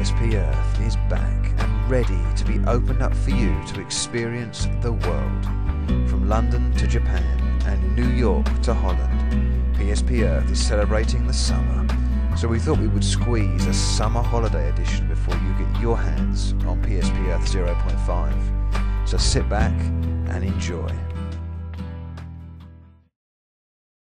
PSP Earth is back and ready to be opened up for you to experience the world. From London to Japan and New York to Holland, PSP Earth is celebrating the summer. So we thought we would squeeze a summer holiday edition before you get your hands on PSP Earth 0.5. So sit back and enjoy.